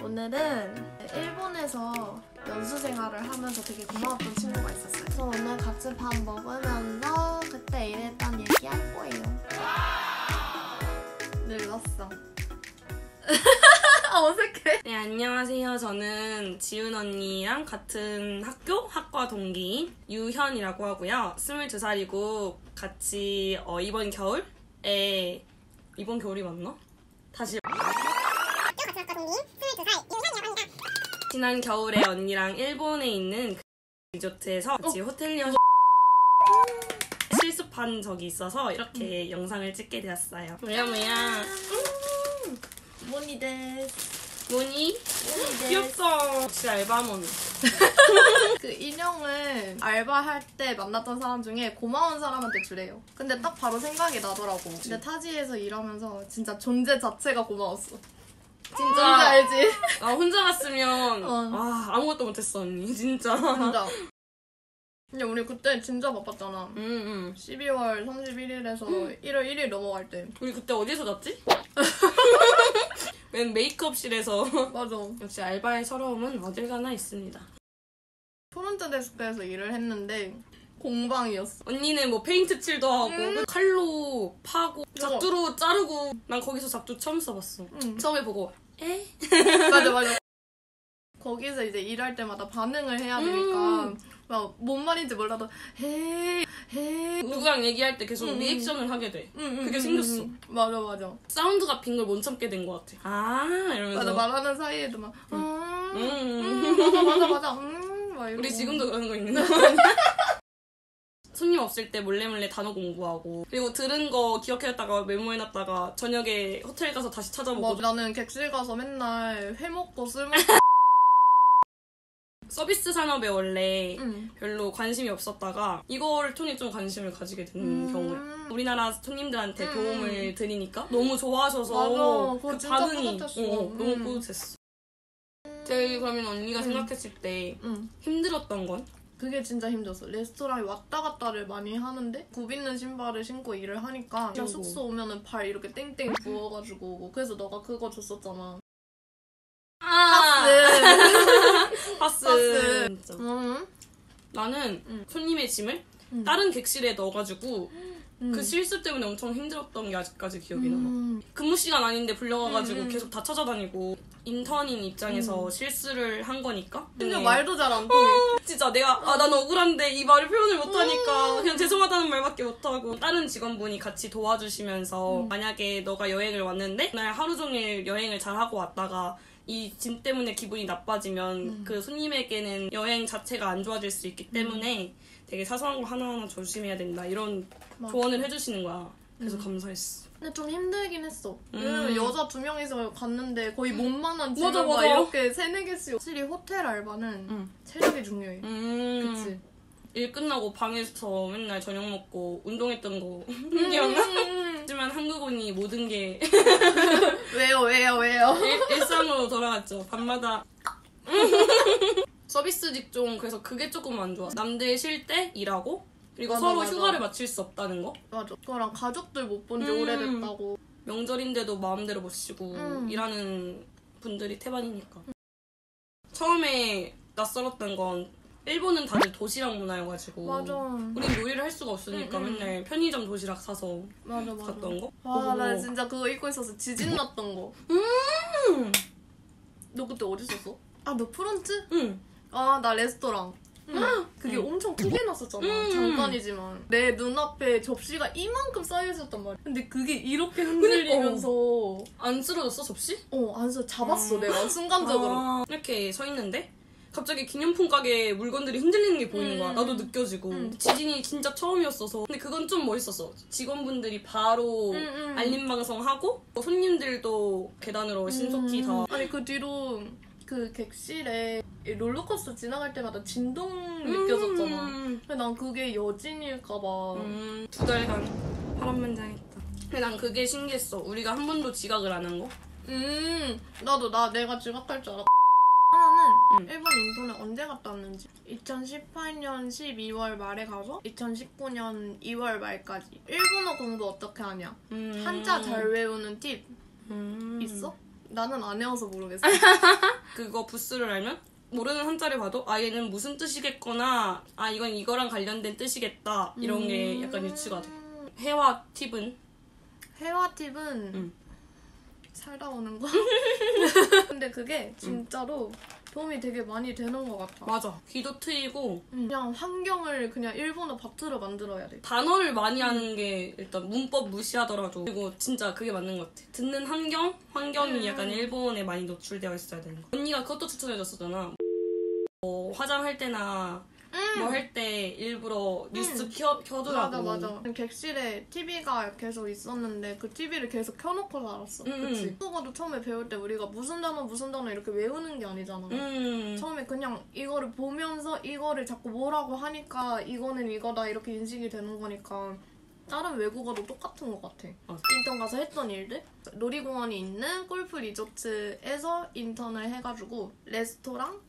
오늘은 일본에서 연수 생활을 하면서 되게 고마웠던 친구가 있었어요. 그래서 오늘 같이 밥 먹으면서 그때 일했던 얘기 할 거예요. 늙었어. 아, 어색해. 네, 안녕하세요. 저는 지은 언니랑 같은 학교, 학과 동기인 유현이라고 하고요. 22살이고 같이 어, 이번 겨울에 이번 겨울이 맞나? 다시. 지난 겨울에 언니랑 일본에 있는 그 리조트에서 같이 호텔리어 실습한 적이 있어서 이렇게 영상을 찍게 되었어요. 뭐야 뭐야. 모니 데스. 뭐니? 모니 데스. 귀엽다. 역시 알바몬. 그 인형을 알바할 때 만났던 사람 중에 고마운 사람한테 주래요. 근데 딱 바로 생각이 나더라고. 근데 타지에서 일하면서 진짜 존재 자체가 고마웠어. 진짜 뭔지 알지? 아 혼자 갔으면 어. 아 아무것도 못했어 언니 진짜. 진짜. 근데 우리 그때 진짜 바빴잖아. 음, 음. 12월 31일에서 1월 1일 넘어갈 때. 우리 그때 어디서 잤지? 맨 메이크업실에서 맞아. 역시 알바의 서러움은 어딜 가나 있습니다. 토론토 데스크에서 일을 했는데 공방이었어. 언니는 뭐 페인트 칠도 하고 음. 칼로 파고 작두로 자르고 난 거기서 작두 처음 써봤어. 응. 처음에 보고 에? 맞아 맞아. 거기서 이제 일할 때마다 반응을 해야 되니까 음. 막 뭔 말인지 몰라도 헤이 누구랑 얘기할 때 계속 음. 리액션을 하게 돼. 응, 응, 그게 응, 생겼어. 응. 맞아 맞아. 사운드가 빈 걸 못 참게 된 것 같아. 아 이러면서. 맞아 말하는 사이에도 막 음, 음. 음, 맞아 맞아 맞아 음, 막 이러고. 우리 지금도 그런 거 있는 거 손님 없을 때 몰래 몰래 단어 공부하고 그리고 들은 거 기억해놨다가 메모해놨다가 저녁에 호텔 가서 다시 찾아보고 맞아 나는 객실 가서 맨날 회 먹고 술 먹고 서비스 산업에 원래 응. 별로 관심이 없었다가 이거를 통해 좀 관심을 가지게 된 음. 경우야. 우리나라 손님들한테 음. 도움을 드리니까 너무 좋아하셔서 맞아. 그 반응이. 어, 어, 너무 음. 뿌듯했어. 제일 그러면 언니가 음. 생각했을 때 응. 힘들었던 건? 그게 진짜 힘들었어. 레스토랑에 왔다 갔다를 많이 하는데 굽 있는 신발을 신고 일을 하니까 그냥. 숙소 오면은 발 이렇게 땡땡 부어가지고. 그래서 너가 그거 줬었잖아. 아! 파스. 진짜. 응. 나는 음. 손님의 짐을 음. 다른 객실에 넣어가지고 응. 그 실수 때문에 엄청 힘들었던 게 아직까지 기억이 나. 음. 근무 시간 아닌데 불려가가지고 음, 음. 계속 다 찾아다니고 인턴인 입장에서 실수를 한 거니까. 근데 말도 잘 안 통해. 진짜 내가 아 난 억울한데 이 말을 표현을 못하니까 그냥 죄송하다는 말밖에 못하고 다른 직원분이 같이 도와주시면서 음. 만약에 너가 여행을 왔는데 날 하루 종일 여행을 잘 하고 왔다가 이 짐 때문에 기분이 나빠지면 음. 그 손님에게는 여행 자체가 안 좋아질 수 있기 때문에 되게 사소한 거 하나하나 조심해야 된다 이런 맞아. 조언을 해주시는 거야. 그래서 음. 감사했어. 근데 좀 힘들긴 했어. 음. 왜냐면 여자 두 명이서 갔는데 거의 몸만한 집을 맞아, 막 맞아. 이렇게 세네 개씩. 확실히 호텔 알바는 음. 체력이 중요해. 음. 그치? 일 끝나고 방에서 맨날 저녁 먹고 운동했던 거 기억나? 음. 하지만 한국은이 모든 게 왜요 왜요 왜요? 일, 일상으로 돌아갔죠. 밤마다 서비스 직종 그래서 그게 조금 안 좋아. 남들 쉴 때 일하고 그리고 맞아, 서로 맞아. 휴가를 맞출 수 없다는 거. 맞아. 그거랑 가족들 못 본 지 음. 오래됐다고. 명절인데도 마음대로 못 쉬고 음. 일하는 분들이 태반이니까. 처음에 낯설었던 건 일본은 다들 도시락 문화여가지고 맞아. 우린 요리를 할 수가 없으니까 음, 음. 맨날 편의점 도시락 사서 맞아 맞아. 갔던 거. 와, 나 어. 진짜 그거 입고 있어서 지진 났던 거. 음. 너 그때 어디 있었어? 아, 너 프런트? 응. 아, 나 레스토랑. 그게 응. 엄청 크게 났었잖아. 음. 잠깐이지만. 내 눈앞에 접시가 이만큼 쌓여있었단 말이야. 근데 그게 이렇게 흔들리면서, 안 쓰러졌어 접시? 어, 안에서 잡았어, 음. 내가. 순간적으로. 아, 이렇게 서 있는데 갑자기 기념품 가게 물건들이 흔들리는 게 보이는 거야. 음. 나도 느껴지고. 음. 지진이 진짜 처음이었어서. 근데 그건 좀 멋있었어. 직원분들이 바로 음, 음. 알림 방송하고 손님들도 계단으로 신속히 다. 음. 아니, 그 뒤로 그 객실에 이 롤러코스터 지나갈 때마다 진동 느껴졌잖아. 음. 근데 난 그게 여진일까봐. 음, 두 달간 파란만장했다. 근데 난 그게 신기했어. 우리가 한 번도 지각을 안 한 거. 음, 나도 나 내가 지각할 줄 알았. 하나는 응. 일본 인턴을 언제 갔다 왔는지 2018년 12월 말에 가서 2019년 2월 말까지 일본어 공부 어떻게 하냐 음. 한자 잘 외우는 팁 음. 있어? 나는 안 외워서 모르겠어 그거 부스를 알면 모르는 한자를 봐도 아 얘는 무슨 뜻이겠거나 아 이건 이거랑 관련된 뜻이겠다 이런 게 약간 유추가 돼. 음, 해와 팁은 회화 팁은 응. 살다 오는 거 근데 그게 진짜로 도움이 되게 많이 되는 것 같아 맞아. 귀도 트이고 그냥 환경을 그냥 일본어 밥트로 만들어야 돼 단어를 많이 하는 게 일단 문법 무시하더라도 그리고 진짜 그게 맞는 것 같아. 듣는 환경? 환경이 음. 약간 일본에 많이 노출되어 있어야 되는 거. 언니가 그것도 추천해줬었잖아. 뭐 화장할 때나 뭐할 때 일부러 뉴스 켜, 켜두라고. 음. 맞아 맞아 객실에 TV가 계속 있었는데 그 TV를 계속 켜놓고 살았어 음, 그치? 음. 한국어도 처음에 배울 때 우리가 무슨 단어 무슨 단어 이렇게 외우는 게 아니잖아 음. 처음에 그냥 이거를 보면서 이거를 자꾸 뭐라고 하니까 이거는 이거다 이렇게 인식이 되는 거니까 다른 외국어도 똑같은 것 같아. 맞아. 인턴 가서 했던 일들? 놀이공원이 있는 골프 리조트에서 인턴을 해가지고 레스토랑,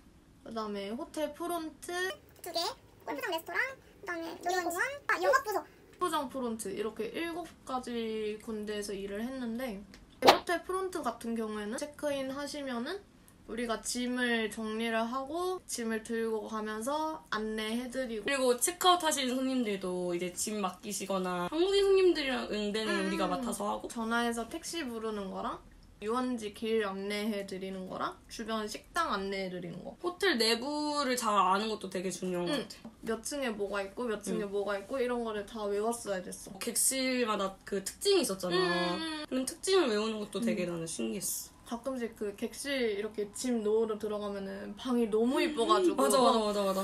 그 다음에 호텔 프론트, 두 개, 골프장 레스토랑, 그다음에 놀이공원, 아 영업부서. 골프장 프론트 이렇게 일곱 가지 군데에서 일을 했는데 호텔 프론트 같은 경우에는 체크인 하시면은 우리가 짐을 정리를 하고 짐을 들고 가면서 안내해드리고 그리고 체크아웃 하시는 손님들도 이제 짐 맡기시거나 한국인 손님들이랑 응대는 음. 우리가 맡아서 하고 전화해서 택시 부르는 거랑 유원지 길 안내해드리는 거랑 주변 식당 안내해드리는 거. 호텔 내부를 잘 아는 것도 되게 중요한 것 응. 같아. 몇 층에 뭐가 있고 몇 층에 뭐가 있고 이런 거를 다 외웠어야 됐어. 객실마다 그 특징이 있었잖아. 음. 그런 특징을 외우는 것도 되게 나는 신기했어. 가끔씩 그 객실 이렇게 짐 놓으러 들어가면은 방이 너무 이뻐가지고 맞아 맞아 맞아 맞아.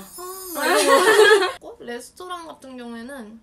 막 이런 거. 어? 레스토랑 같은 경우에는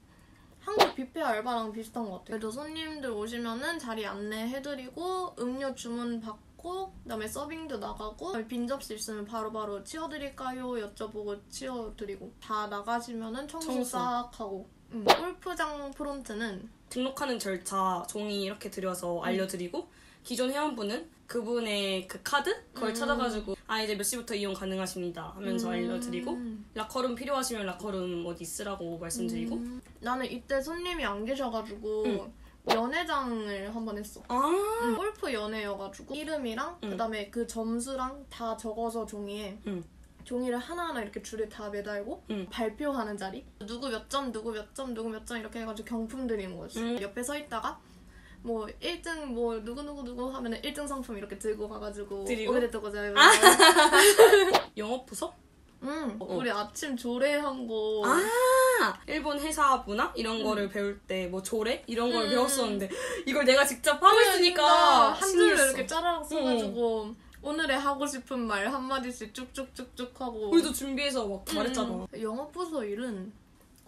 한국 뷔페 알바랑 비슷한 것 같아요. 그래도 손님들 오시면은 자리 안내해드리고 음료 주문 받고 그다음에 서빙도 나가고 빈 접시 있으면 바로 바로 치워드릴까요? 여쭤보고 치워드리고 다 나가시면은 청소, 청소. 싹 하고 음, 골프장 프론트는 등록하는 절차 종이 이렇게 드려서 알려드리고 기존 회원분은 그분의 그 카드 그걸 음. 찾아가지고 아 이제 몇 시부터 이용 가능하십니다 하면서 음. 알려드리고 라커룸 필요하시면 라커룸 어디 있으라고 말씀드리고 음, 나는 이때 손님이 안 계셔가지고 응. 연회장을 한번 했어. 아 응, 골프 연회여가지고 이름이랑 응. 그다음에 그 점수랑 다 적어서 종이에 응. 종이를 하나하나 이렇게 줄에 다 매달고 응. 발표하는 자리 누구 몇 점 누구 몇 점 누구 몇 점 이렇게 해가지고 경품 드리는 응. 옆에 서 있다가 뭐 1등 뭐 누구 누구 누구 하면 은 1등 상품 이렇게 들고 가가지고 드리고? 오래됐다고 하자 영업 부서? 응 어. 우리 아침 조례한 거 아 일본 회사 문화 이런 거를 배울 때 뭐 조례 이런 걸 음. 배웠었는데 이걸 내가 직접 하고 그러니까 있으니까 한 줄로 신기했어. 이렇게 짜라락 써가지고 오늘의 하고 싶은 말 한마디씩 쭉쭉쭉쭉 하고 우리도 준비해서 막 말했잖아. 음, 영업 부서 일은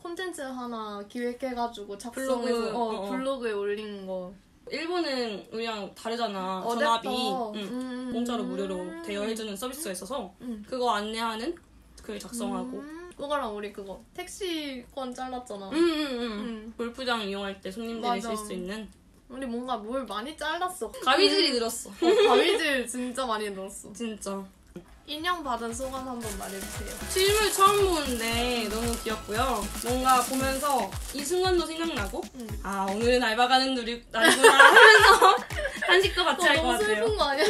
콘텐츠 하나 기획해가지고 블로그, 작성해서 어, 어, 어. 블로그에 올리는 거 일본은 우리랑 다르잖아. 어댑터. 전화비 음, 응. 음, 공짜로 음. 무료로 대여해주는 서비스가 있어서 음. 그거 안내하는 글 작성하고 음, 그거랑 우리 그거 택시권 잘랐잖아 음, 음, 음. 음. 골프장 이용할 때 손님들이. 쓸 수 있는 우리 뭔가 뭘 많이 잘랐어 가위질이 늘었어. 어, 가위질 진짜 많이 넣었어 진짜. 인형 받은 소감 한번 말해주세요 실물 처음 보는데 너무 귀엽고요. 뭔가 보면서 이 순간도 생각나고 음. 아 오늘은 알바 가는 날이- 날이구나 하면서 한식도 같이 그거 할것 너무 같아요. 슬픈 거 아니야?